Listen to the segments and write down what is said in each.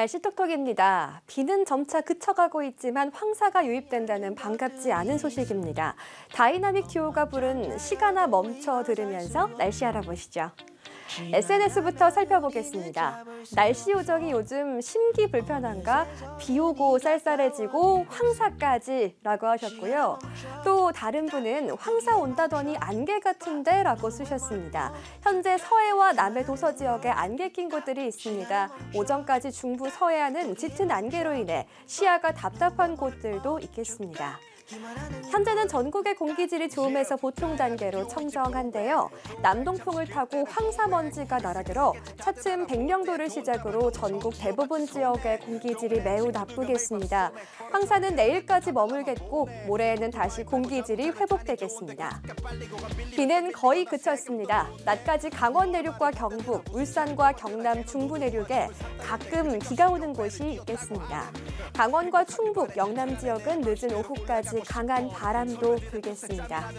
날씨 톡톡입니다. 비는 점차 그쳐가고 있지만 황사가 유입된다는 반갑지 않은 소식입니다. 다이나믹 듀오가 부른 시간아 멈춰 들으면서 날씨 알아보시죠. SNS부터 살펴보겠습니다. 날씨 요정이 요즘 심기 불편한가 비 오고 쌀쌀해지고 황사까지라고 하셨고요. 또 다른 분은 황사 온다더니 안개 같은데 라고 쓰셨습니다. 현재 서해와 남해 도서 지역에 안개 낀 곳들이 있습니다. 오전까지 중부 서해안은 짙은 안개로 인해 시야가 답답한 곳들도 있겠습니다. 현재는 전국의 공기질이 좋음에서 보통 단계로 청정한데요. 남동풍을 타고 황사먼지가 날아들어 차츰 백령도를 시작으로 전국 대부분 지역의 공기질이 매우 나쁘겠습니다. 황사는 내일까지 머물겠고 모레에는 다시 공기 질이 회복되겠습니다. 비는 거의 그쳤습니다. 낮까지 강원 내륙과 경북, 울산과 경남 중부 내륙에 가끔 비가 오는 곳이 있겠습니다. 강원과 충북, 영남 지역은 늦은 오후까지 강한 바람도 불겠습니다.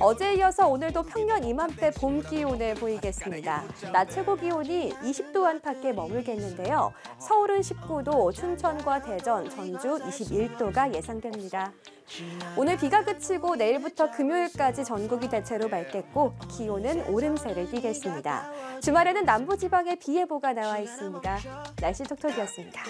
어제에 이어서 오늘도 평년 이맘때 봄 기온을 보이겠습니다. 낮 최고 기온이 20도 안팎에 머물겠는데요. 서울은 19도, 춘천과 대전, 전주 21도가 예상됩니다. 오늘 비가 그치고 내일부터 금요일까지 전국이 대체로 맑겠고 기온은 오름세를 띠겠습니다. 주말에는 남부지방에 비 예보가 나와 있습니다. 날씨 톡톡이었습니다.